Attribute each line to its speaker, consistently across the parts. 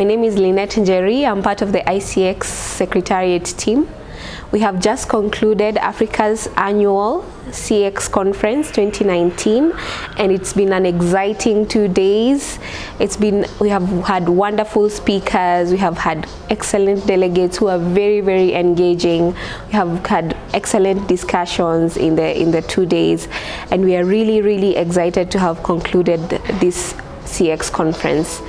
Speaker 1: My name is Linet Njeri. I'm part of the ICX Secretariat team. We have just concluded Africa's annual CX Conference 2019 and it's been an exciting two days. It's been, we have had wonderful speakers, we have had excellent delegates who are very, very engaging. We have had excellent discussions in the, in the two days and we are really, really excited to have concluded this CX conference.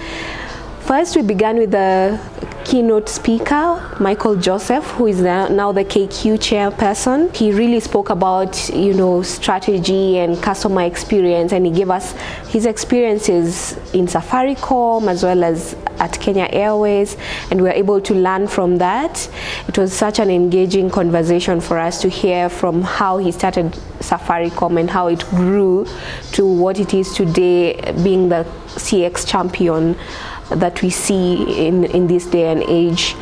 Speaker 1: First, we began with the keynote speaker, Michael Joseph, who is now the KQ chairperson. He really spoke about, you know, strategy and customer experience, and he gave us his experiences in Safaricom as well as at Kenya Airways, and we were able to learn from that. It was such an engaging conversation for us to hear from how he started Safaricom and how it grew to what it is today, being the CX champion that we see in, in this day and age.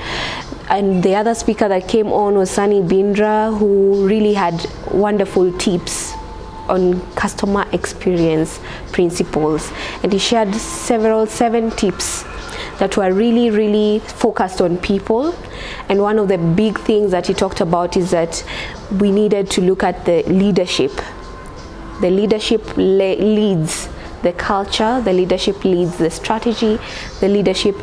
Speaker 1: And the other speaker that came on was Sunny Bindra, who really had wonderful tips on customer experience principles. And he shared several, seven tips that were really, really focused on people. And one of the big things that he talked about is that we needed to look at the leadership. The leadership le leads the culture, the leadership leads the strategy, the leadership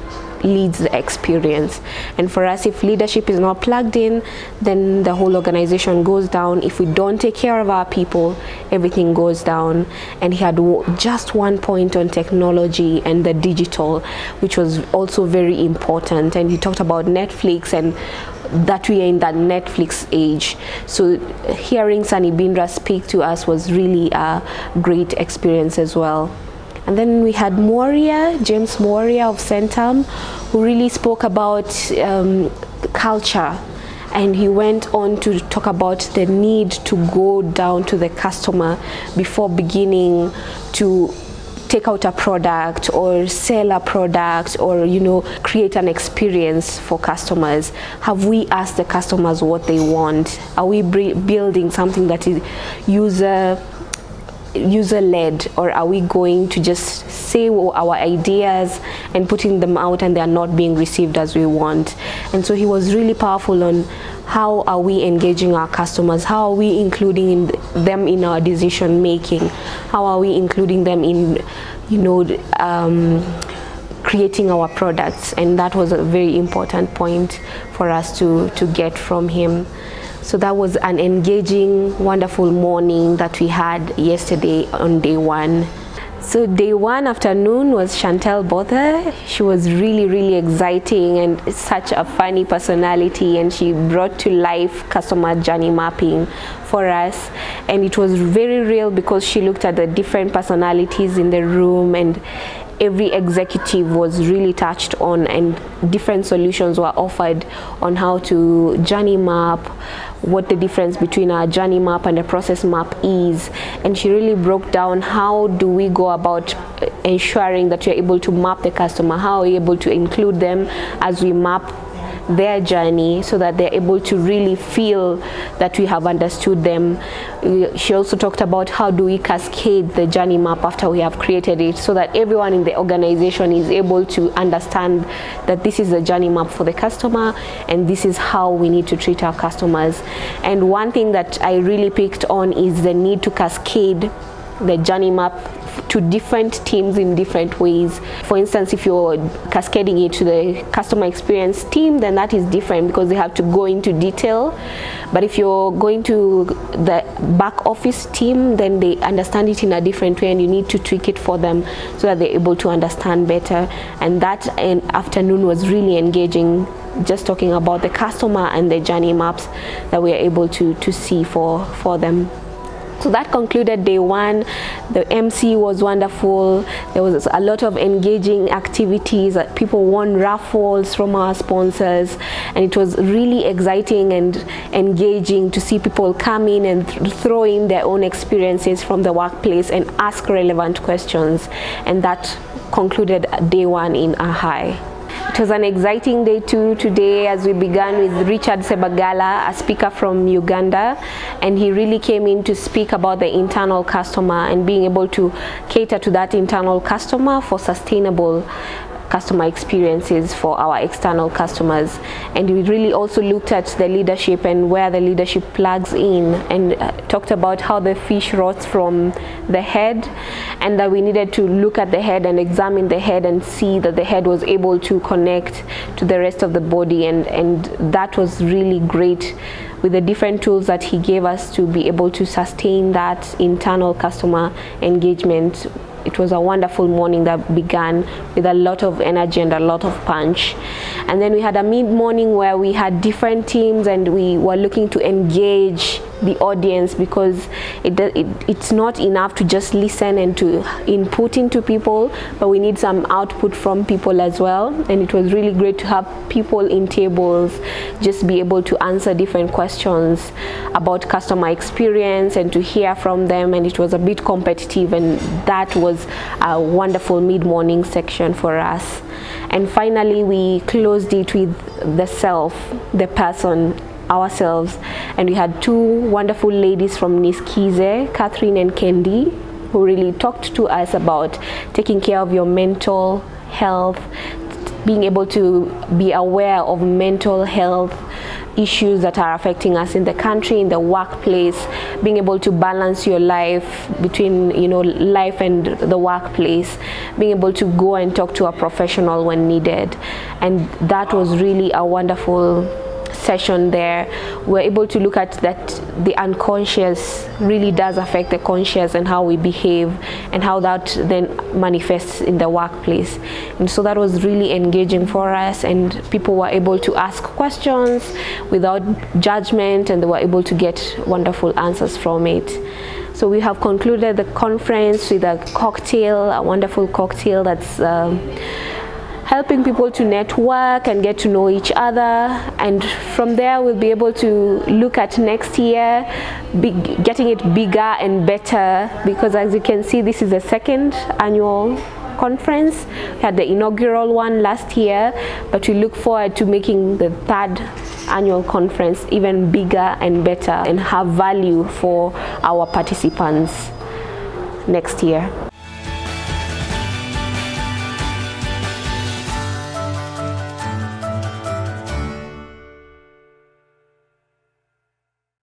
Speaker 1: leads the experience. And for us, if leadership is not plugged in, then the whole organization goes down. If we don't take care of our people, everything goes down. And he had just one point on technology and the digital, which was also very important. And he talked about Netflix and that we are in that Netflix age. So hearing Sunny Bindra speak to us was really a great experience as well. And then we had Mworia, James Mworia of Centum, who really spoke about um, culture. And he went on to talk about the need to go down to the customer before beginning to take out a product or sell a product or you know create an experience for customers have we asked the customers what they want? Are we building something that is user user led or are we going to just say our ideas and putting them out and they are not being received as we want. And so he was really powerful on how are we engaging our customers? How are we including in them in our decision making? How are we including them in you know um, creating our products? And that was a very important point for us to to get from him. So that was an engaging, wonderful morning that we had yesterday on day one. So day one afternoon was Chantel Botha. She was really, really exciting and such a funny personality and she brought to life customer journey mapping for us. And it was very real because she looked at the different personalities in the room and every executive was really touched on and different solutions were offered on how to journey map what the difference between a journey map and a process map is. And she really broke down how do we go about ensuring that you're able to map the customer how are we able to include them as we map their journey so that they're able to really feel that we have understood them. She also talked about how do we cascade the journey map after we have created it so that everyone in the organization is able to understand that this is the journey map for the customer and this is how we need to treat our customers. And one thing that I really picked on is the need to cascade the journey map to different teams in different ways. For instance, if you're cascading it to the customer experience team, then that is different because they have to go into detail. But if you're going to the back office team, then they understand it in a different way and you need to tweak it for them so that they're able to understand better. And that afternoon was really engaging just talking about the customer and the journey maps that we are able to, to see for, for them. So that concluded day one. The MC was wonderful. There was a lot of engaging activities. Uh, people won raffles from our sponsors, and it was really exciting and engaging to see people come in and th throw in their own experiences from the workplace and ask relevant questions. And that concluded day one in Ahai. It was an exciting day too today as we began with Richard Sebagala, a speaker from Uganda, and he really came in to speak about the internal customer and being able to cater to that internal customer for sustainable customer experiences for our external customers. And we really also looked at the leadership and where the leadership plugs in and uh, talked about how the fish rots from the head and that we needed to look at the head and examine the head and see that the head was able to connect to the rest of the body and, and that was really great with the different tools that he gave us to be able to sustain that internal customer engagement it was a wonderful morning that began with a lot of energy and a lot of punch. And then we had a mid-morning where we had different teams and we were looking to engage the audience because it, it, it's not enough to just listen and to input into people, but we need some output from people as well. And it was really great to have people in tables just be able to answer different questions about customer experience and to hear from them. And it was a bit competitive, and that was a wonderful mid-morning section for us. And finally, we closed it with the self, the person ourselves and we had two wonderful ladies from Niskize, Catherine and Kendi, who really talked to us about taking care of your mental health, being able to be aware of mental health issues that are affecting us in the country, in the workplace, being able to balance your life between, you know, life and the workplace, being able to go and talk to a professional when needed. And that was really a wonderful session there, we're able to look at that the unconscious really does affect the conscious and how we behave and how that then manifests in the workplace. And so that was really engaging for us and people were able to ask questions without judgment and they were able to get wonderful answers from it. So we have concluded the conference with a cocktail, a wonderful cocktail that's um, helping people to network and get to know each other. And from there we'll be able to look at next year getting it bigger and better. Because as you can see this is the second annual conference. We had the inaugural one last year but we look forward to making the third annual conference even bigger and better and have value for our participants next year